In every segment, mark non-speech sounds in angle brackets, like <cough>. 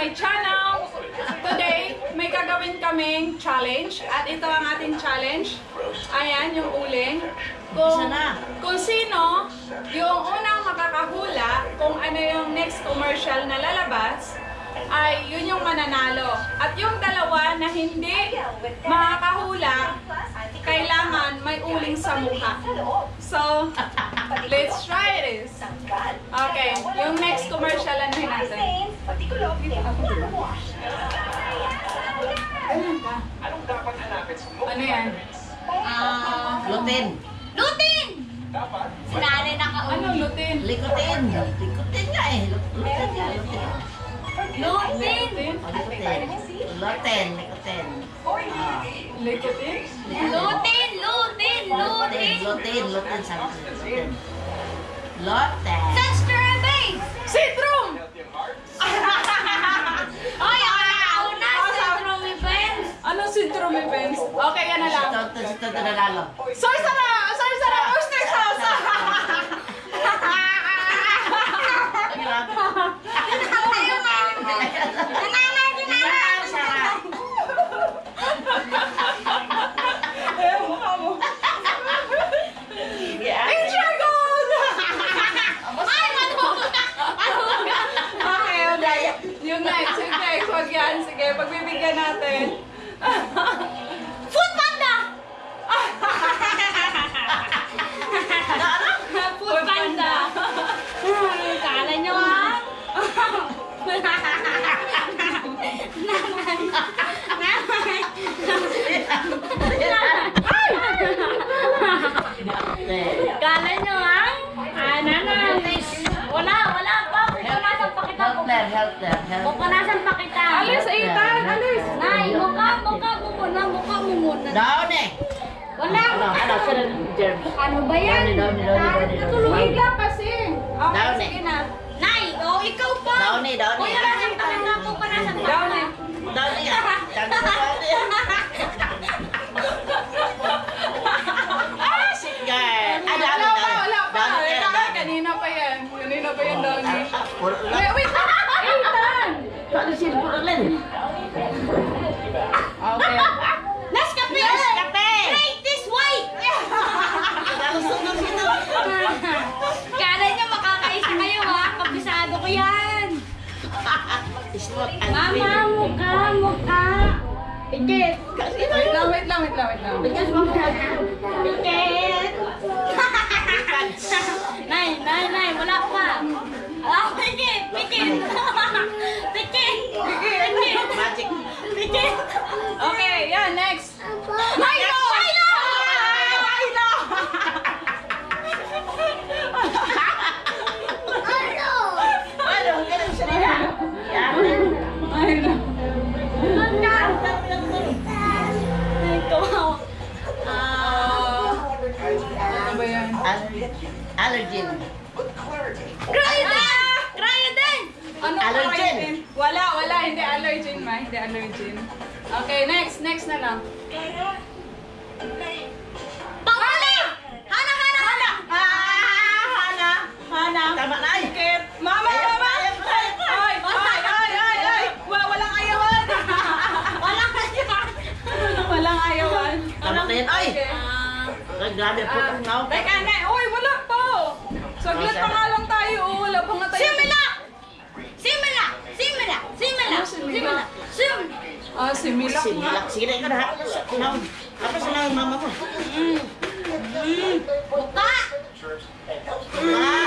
my channel. Today, may kagawin kaming challenge. At ito ang ating challenge. Ayan, yung uling. Kung, kung sino, yung unang makakahula kung ano yung next commercial na lalabas, ay yun yung mananalo. At yung dalawa na hindi makakahula, kailangan may uling sa mukha. So, let's try this. Okay, yung next commercial ano natin? Anong dapat hanapin sa mo? Ano yan? Ah, Lutin. Lutin! Dapat, Sinanay na ka. ano lutin? Likutin. Likutin nga eh. Lutin nga. Lutin. Lutin! Lutin? Lutin. Likutin. Ah. Likutin? Lutin! Lutin! Lutin. Lutin! Lutin. Lutin. Sabi ko, Lutin. Lutin. Sunstera base! Citrum! <laughs> Oy, ako na una sa Romy Benz! Ano Citrum events? Okay, yan na lang. Ito, ito, ito, ito, nanalo. Soy Sara! <laughs> <laughs> natin. <laughs> Alis, Ethan! Alis! Nay, mukha, mukha mo muna, mukha mo muna. Down eh. Wala! Ano, ano, sila germs. Ano ba yan? Tulungin ka kasi. Okay, Down eh. sige na. Nay, oh, ikaw pa! Down eh, down eh. Pupunasan pa kita, pupunasan pa Down kita. eh. Down eh. Down eh, down eh. Ah, shit, girl. Ah, down Wala eh, pa, down eh. wala pa. Down down ah, eh. Kanina pa yan. Kanina pa yan, Downy. Ah, ah, puro Pikit! Wait lang, wait lang, wait lang, wait lang. Pikit! nay, nay, nay, wala pa! Ah, pikit! Pikit! Pikit! Pikit! Magic. Pikit! Okay, yan, next. Milo! Allergen. Cryoden! Cryoden! Ano Allergen. allergen? Wala, wala. Hindi allergen, ma. Hindi allergen. Okay, next. Next na lang. Panguli! Hana, hana, hana! Ah, Hana. Hana. Tama na ay. Mama, mama. Ay, ay, ay, ay, ay. Wa- Walang ayawan. Wala ka dyan! Walang ayawan. Tama na yan. Ay! Okay. Ah, Ay, grabe po. Ah, Now, Teka, na. Uy, wala pa. Saglit pa nga lang tayo. oh. Wala pa nga tayo. simila! Simila! Simila! Simila! Ano simila? Sim! Ah, si Milak nga. Similak. Sige na ikaw na. Apa sa lang mama mo? Buka! Ah,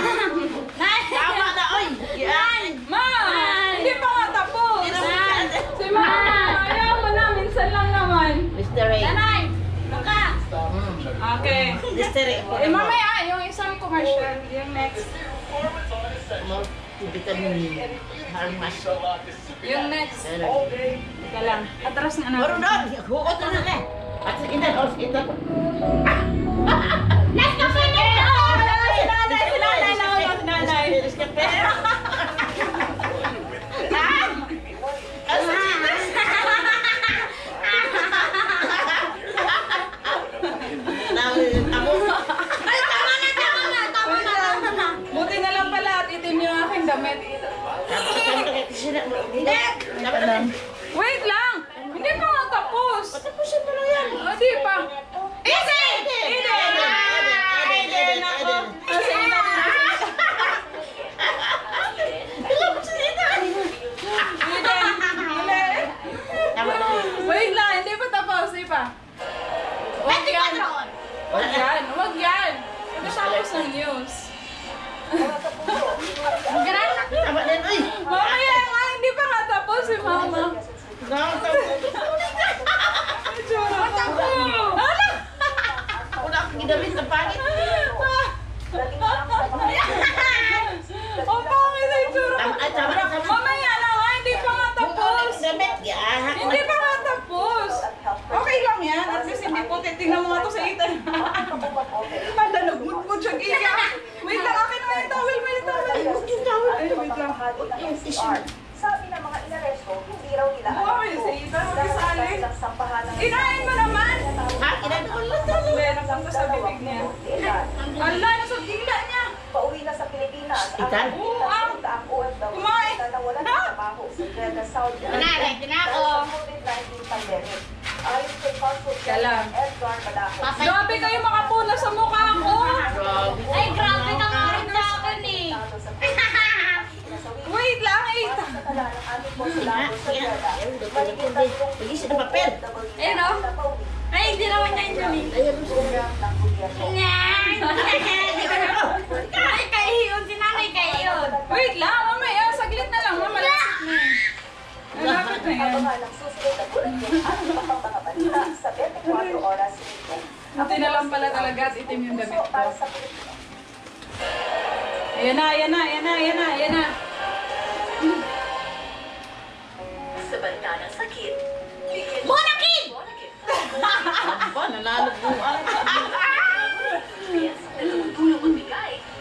Nay! tama na, oy! Yan! Ma! Hindi pa nga tapos. Si Ma, ayaw mo na. Minsan lang naman. Mr. Ray. Nanay! Okay. Mr. Ray. Eh, mamaya, yung isang commercial. Yung next. Vitamin Harmas. Yung next. Teka lang. Atras Baru natin. doon. Huot na na. At ina, oh, ito. Nescafe! <laughs> Wait lang! Hindi pa nga tapos! Patapusin mo lang yan! Hindi pa! Eden! Eden! Eden! Eden! Eden! Wait lang, hindi pa tapos, hindi pa. Huwag yan. Huwag yan, huwag yan. Matapos ng news. Ang ganang. Mamaya wala akong ginamit na pangit. Ang pangit na itsura ko. Tama, ay, tama, tama. Mamaya na nga, hindi pa nga tapos. Ginamit, gahak Hindi pa nga tapos. Okay lang yan. At least hindi po titingnan mo nga to sa itan. Manda, nagmutmut siya giga. Wait lang, akin na yung towel, may towel. Yung towel. Ay, wait lang. Yung tissue. Mga inaresto, hindi raw nila alam kayo ito. sa itan, Dahil mag-isali. sa ilang sampahan ng Kinain mo naman. Ha? Kinanoon lang to. Hindi, napunta sa bibig niya. Ala, nasa dila niya. Pauwi na sa Pilipinas Itan? Oo, ang. ang OFW Kumain. na nawalan ng trabaho sa Saudi tinako. dahil sa COVID-19 pandemic. Ayon kay Consul. General Edgar Grabe kayo makapuna sa mukha ko. Ay, grabe ka nga rin sa akin eh. <laughs> Wait lang, Eta. Sa Yan. Tatlong dito. Bigis ng papel. Ayun, oh. na pauwi Ay, hindi naman niya yun eh. Ayun, gobyerno. Ay, kaiyon. Si nanay kaiyon. Wait lang, mamaya. Saglit na lang. Na. Ay, Malapit na yan. Abangan ang susunod na bulletin at iba pang mga balita sa 24 oras weekend. Buti na lang pala talaga at itim yung damit ko. Ayan na, ayan na, ayan na, ayan na, ayan na. Ano ba? Nalalabuan.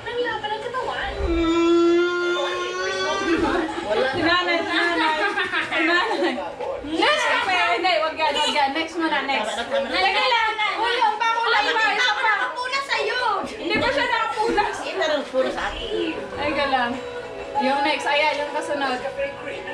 ng laban ng katawan. Wala Si nanay, si nanay. Si nanay. Next kami. Hindi, wag yan, wag. Next muna, lang. Ulang pa, ulang pa. Isa pa. Nakapuna sa'yo. Hindi pa siya lang puro sa akin. Ay, lang. Yung next, ayan, yung kasunod. Green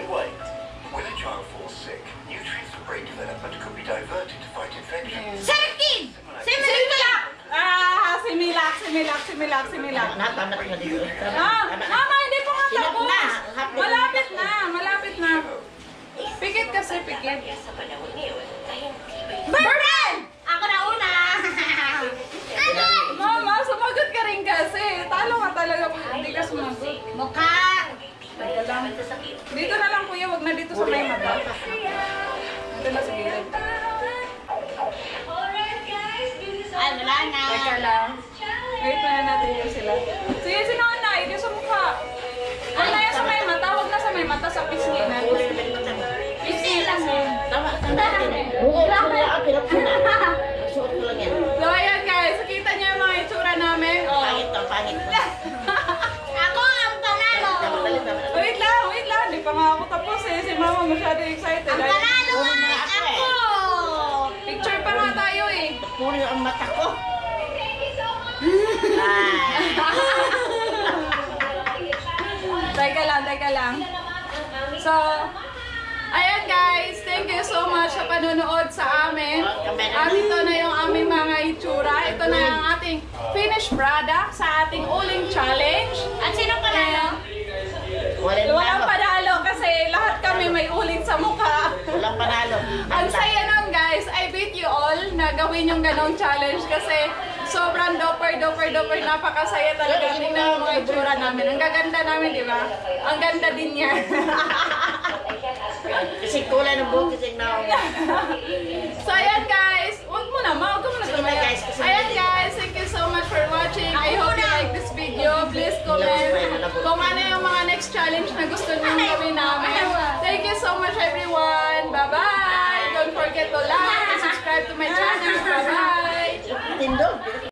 similak, similak, similak. Tama na, dito. Na. mama, hindi pa nga tapos. Malapit na, malapit na. Pikit kasi, pikit. Ako Wait lang, wait lang. Hindi pa nga ako tapos eh. Si mama masyado excited. Ang panalo ay ako. Picture pa nga tayo eh. Puro ang mata ko. Ay. <laughs> Teka lang, teka lang. So, ayan guys, thank you so much sa panonood sa amin. At ito na yung aming mga itsura. Ito na yung ating finished product sa ating uling challenge. At sino panalo? Walang Walang panalo. kasi lahat kami may uling sa mukha. Walang panalo. Ang saya nun guys, I beat you all na gawin yung ganong challenge kasi sobrang doper, doper, doper, napakasaya talaga. Tingnan mo mga itsura namin. Ang gaganda namin, di ba? Ang ganda din niya. <laughs> Kasi kulay ng buhok kasi na <laughs> so ayan guys, huwag mo na, huwag mo na tumaya. Ayan guys, thank you so much for watching. I hope you like this video. Please comment kung ano challenge na gusto niyo gawin namin. Thank you so much everyone. Bye-bye! Don't forget to like and subscribe to my channel. Bye-bye!